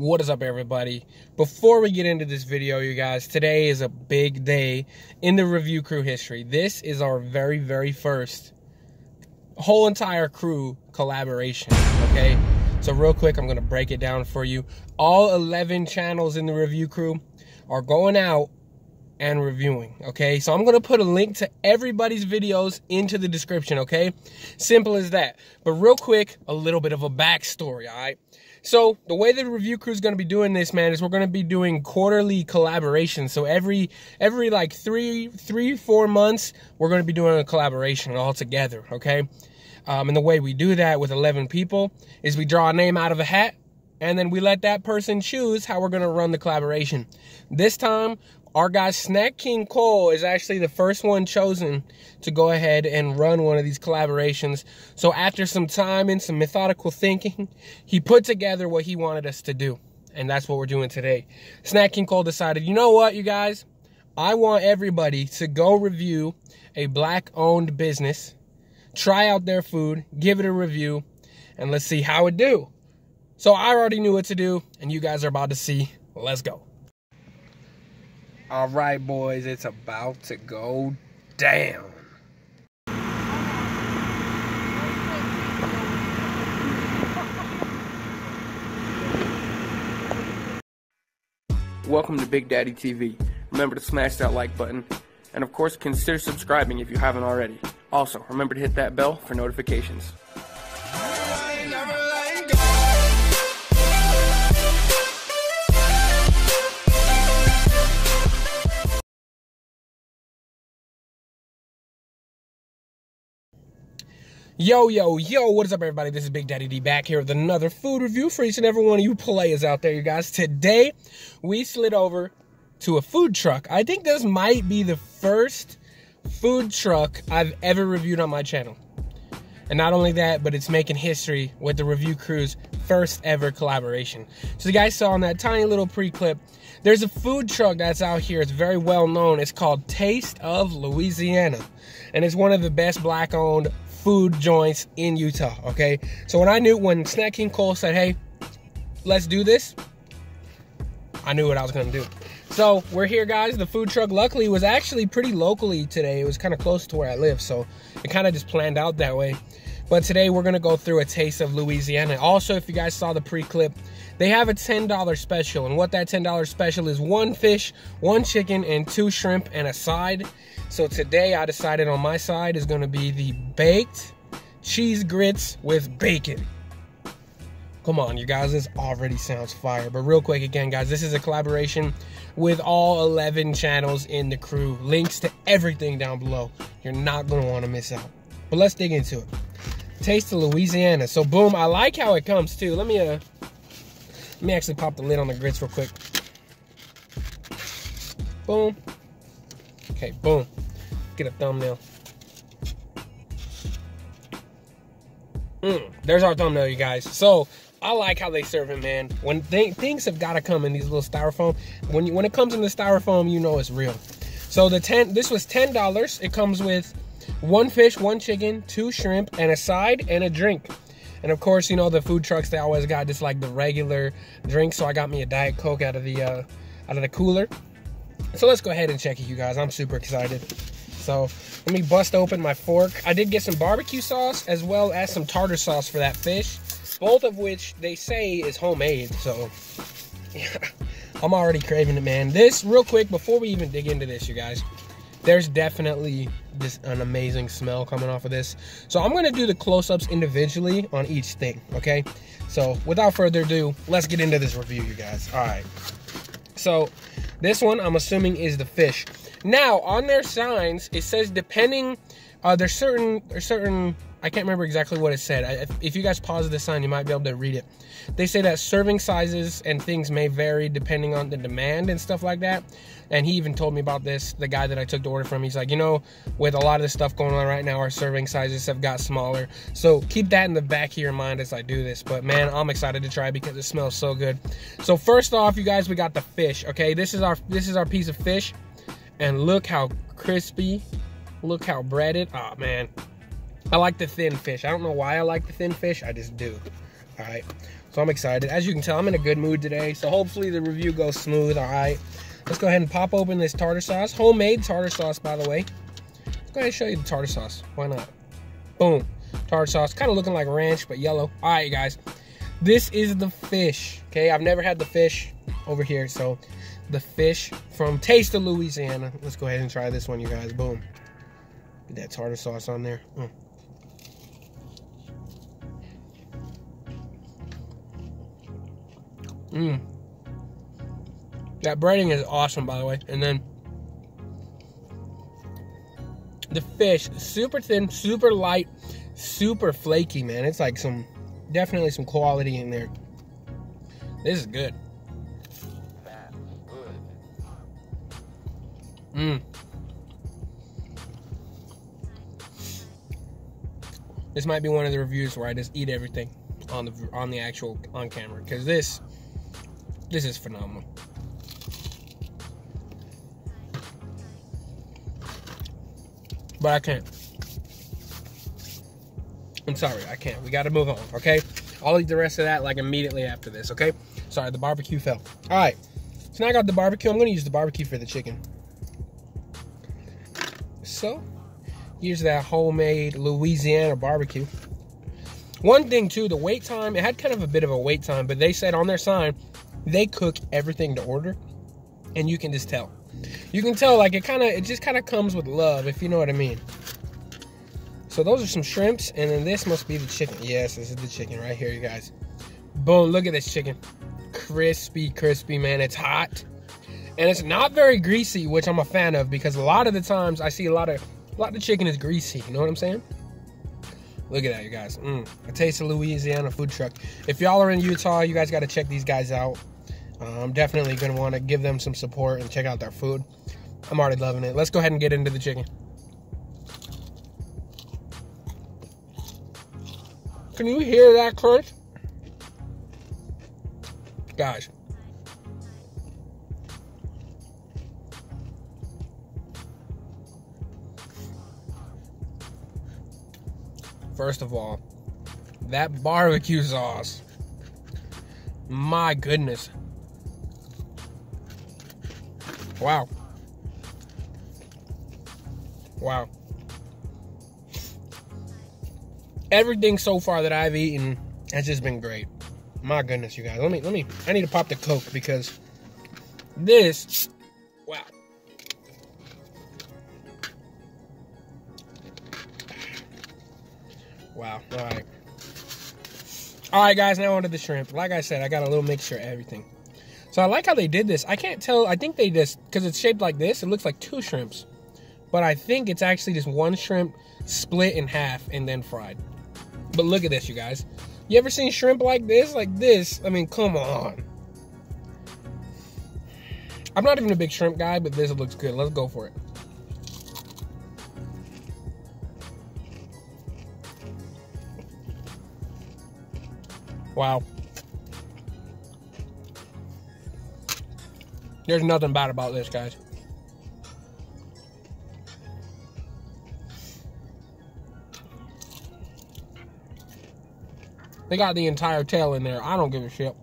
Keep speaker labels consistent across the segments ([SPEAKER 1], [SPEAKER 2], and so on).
[SPEAKER 1] What is up, everybody? Before we get into this video, you guys, today is a big day in the review crew history. This is our very, very first whole entire crew collaboration, okay? So real quick, I'm gonna break it down for you. All 11 channels in the review crew are going out and reviewing, okay? So I'm gonna put a link to everybody's videos into the description, okay? Simple as that. But real quick, a little bit of a backstory, all right? So the way the review crew is going to be doing this, man, is we're going to be doing quarterly collaborations. So every every like three three four months, we're going to be doing a collaboration all together. Okay, um, and the way we do that with 11 people is we draw a name out of a hat, and then we let that person choose how we're going to run the collaboration. This time, our guy Snack King Cole is actually the first one chosen to go ahead and run one of these collaborations. So after some time and some methodical thinking, he put together what he wanted us to do. And that's what we're doing today. Snack King Cole decided, you know what, you guys? I want everybody to go review a black owned business, try out their food, give it a review, and let's see how it do. So I already knew what to do, and you guys are about to see. Let's go. All right, boys, it's about to go down. Welcome to Big Daddy TV. Remember to smash that like button. And of course, consider subscribing if you haven't already. Also, remember to hit that bell for notifications. Yo, yo, yo, what is up, everybody? This is Big Daddy D back here with another food review for each and every one of you players out there, you guys. Today, we slid over to a food truck. I think this might be the first food truck I've ever reviewed on my channel. And not only that, but it's making history with the review crew's first ever collaboration. So you guys saw in that tiny little pre-clip, there's a food truck that's out here. It's very well known. It's called Taste of Louisiana. And it's one of the best black owned food joints in Utah, okay? So when I knew, when Snack King Cole said, hey, let's do this, I knew what I was gonna do. So we're here, guys. The food truck, luckily, was actually pretty locally today. It was kind of close to where I live, so it kind of just planned out that way. But today we're gonna go through a taste of Louisiana. Also, if you guys saw the pre-clip, they have a $10 special. And what that $10 special is one fish, one chicken, and two shrimp and a side. So today I decided on my side is gonna be the baked cheese grits with bacon. Come on, you guys, this already sounds fire. But real quick, again, guys, this is a collaboration with all 11 channels in the crew. Links to everything down below. You're not gonna wanna miss out. But let's dig into it. Taste of Louisiana. So boom, I like how it comes too. Let me uh let me actually pop the lid on the grits real quick. Boom. Okay, boom. Get a thumbnail. Mm, there's our thumbnail, you guys. So I like how they serve it, man. When th things have got to come in these little styrofoam, when you, when it comes in the styrofoam, you know it's real. So the ten, this was ten dollars. It comes with one fish, one chicken, two shrimp, and a side and a drink. And of course, you know the food trucks they always got just like the regular drink. So I got me a diet coke out of the uh, out of the cooler. So let's go ahead and check it, you guys. I'm super excited. So let me bust open my fork. I did get some barbecue sauce as well as some tartar sauce for that fish, both of which they say is homemade. So yeah, I'm already craving it, man. This real quick before we even dig into this, you guys. There's definitely just an amazing smell coming off of this. So I'm gonna do the close-ups individually on each thing, okay? So without further ado, let's get into this review, you guys. All right. So this one, I'm assuming, is the fish. Now, on their signs, it says depending, uh, there's certain, there's certain, I can't remember exactly what it said. If you guys pause the sign, you might be able to read it. They say that serving sizes and things may vary depending on the demand and stuff like that. And he even told me about this, the guy that I took the order from. He's like, you know, with a lot of the stuff going on right now, our serving sizes have got smaller. So keep that in the back of your mind as I do this. But man, I'm excited to try because it smells so good. So first off, you guys, we got the fish. Okay, this is our this is our piece of fish. And look how crispy, look how breaded. Oh man, I like the thin fish. I don't know why I like the thin fish, I just do. All right, So I'm excited. As you can tell, I'm in a good mood today. So hopefully the review goes smooth. All right. Let's go ahead and pop open this tartar sauce. Homemade tartar sauce, by the way. Let's go ahead and show you the tartar sauce. Why not? Boom. Tartar sauce. Kind of looking like ranch, but yellow. All right, guys. This is the fish. Okay, I've never had the fish over here. So the fish from Taste of Louisiana. Let's go ahead and try this one, you guys. Boom. Get that tartar sauce on there. Mm. Mmm. That breading is awesome, by the way. And then the fish, super thin, super light, super flaky, man. It's like some, definitely some quality in there. This is good. Mmm. This might be one of the reviews where I just eat everything on the on the actual on camera because this this is phenomenal. But I can't. I'm sorry, I can't. We got to move on, okay? I'll eat the rest of that like immediately after this, okay? Sorry, the barbecue fell. All right. So now I got the barbecue. I'm to use the barbecue for the chicken. So, use that homemade Louisiana barbecue. One thing too, the wait time, it had kind of a bit of a wait time, but they said on their sign, they cook everything to order. And you can just tell. You can tell like it kind of it just kind of comes with love, if you know what I mean. So those are some shrimps, and then this must be the chicken. Yes, this is the chicken right here, you guys. Boom, look at this chicken. Crispy, crispy, man. It's hot. And it's not very greasy, which I'm a fan of because a lot of the times I see a lot of a lot of chicken is greasy. You know what I'm saying? Look at that, you guys. Mm, a taste of Louisiana food truck. If y'all are in Utah, you guys got to check these guys out. Uh, I'm definitely going to want to give them some support and check out their food. I'm already loving it. Let's go ahead and get into the chicken. Can you hear that crunch? Guys. First of all, that barbecue sauce. My goodness. Wow. Wow. Everything so far that I've eaten has just been great. My goodness, you guys. Let me let me I need to pop the Coke because this wow. Wow. All right. All right, guys. Now onto the shrimp. Like I said, I got a little mixture of everything. So I like how they did this. I can't tell. I think they just because it's shaped like this, it looks like two shrimps, but I think it's actually just one shrimp split in half and then fried. But look at this, you guys. You ever seen shrimp like this? Like this? I mean, come on. I'm not even a big shrimp guy, but this looks good. Let's go for it. Wow. There's nothing bad about this, guys. They got the entire tail in there. I don't give a shit.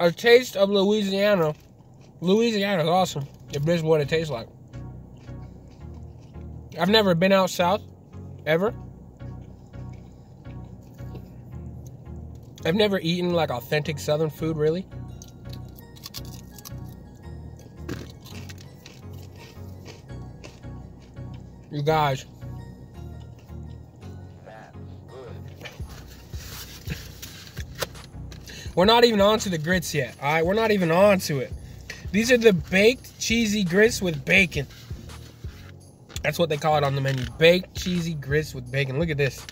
[SPEAKER 1] A taste of Louisiana. Louisiana is awesome. This is what it tastes like. I've never been out south, ever. I've never eaten like authentic Southern food, really. You guys. We're not even onto the grits yet, all right? We're not even onto it. These are the baked cheesy grits with bacon. That's what they call it on the menu. Baked cheesy grits with bacon. Look at this.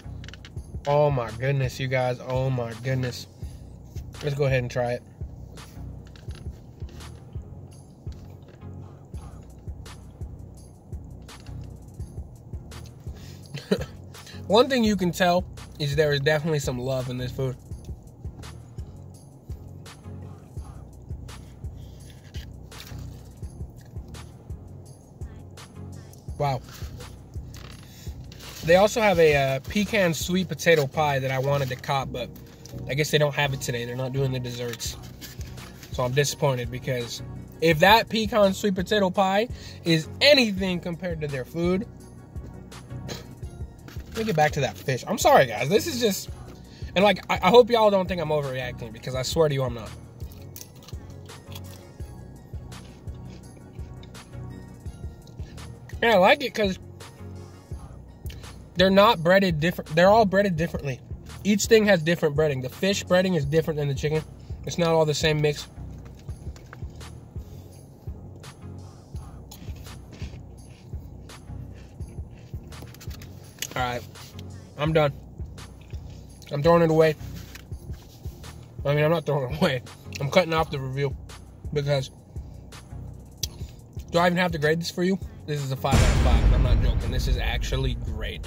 [SPEAKER 1] Oh my goodness, you guys. Oh my goodness. Let's go ahead and try it. One thing you can tell is there is definitely some love in this food. Wow. They also have a uh, pecan sweet potato pie that I wanted to cop, but I guess they don't have it today. They're not doing the desserts. So I'm disappointed because if that pecan sweet potato pie is anything compared to their food, let me get back to that fish. I'm sorry, guys. This is just, and like, I, I hope y'all don't think I'm overreacting because I swear to you, I'm not. And I like it because they're not breaded different. They're all breaded differently. Each thing has different breading. The fish breading is different than the chicken. It's not all the same mix. All right, I'm done. I'm throwing it away. I mean, I'm not throwing it away. I'm cutting off the review because do I even have to grade this for you? This is a five out of five. I'm not joking. This is actually great.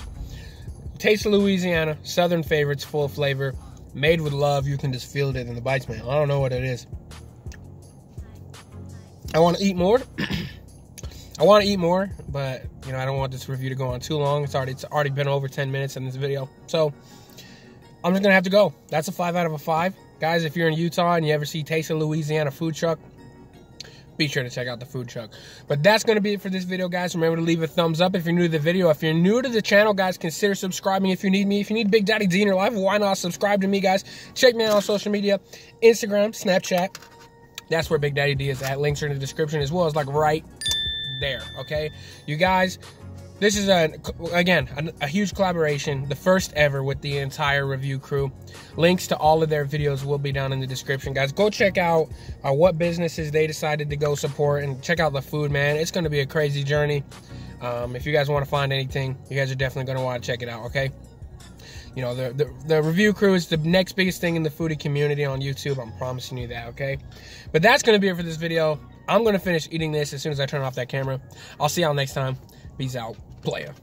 [SPEAKER 1] Taste of Louisiana, Southern favorites, full flavor, made with love. You can just feel it in the bites, man. I don't know what it is. I want to eat more. I want to eat more, but you know I don't want this review to go on too long. It's already it's already been over 10 minutes in this video, so I'm just gonna have to go. That's a five out of a five, guys. If you're in Utah and you ever see Taste of Louisiana food truck, be sure to check out the food truck. But that's going to be it for this video, guys. Remember to leave a thumbs up if you're new to the video. If you're new to the channel, guys, consider subscribing if you need me. If you need Big Daddy D in your life, why not subscribe to me, guys? Check me out on social media, Instagram, Snapchat. That's where Big Daddy D is at. Links are in the description as well as like right there, okay? You guys, this is a again a, huge collaboration the first ever with the entire review crew. Links to all of their videos will be down in the description. Guys go check out uh, what businesses they decided to go support and check out the food man. It's going to be a crazy journey. Um, if you guys want to find anything you guys are definitely going to want to check it out okay? You know the, the, the review crew is the next biggest thing in the foodie community on youtube i'm promising you that okay? But that's going to be it for this video. I'm going to finish eating this as soon as i turn off that camera. I'll see y'all next time Peace out, player.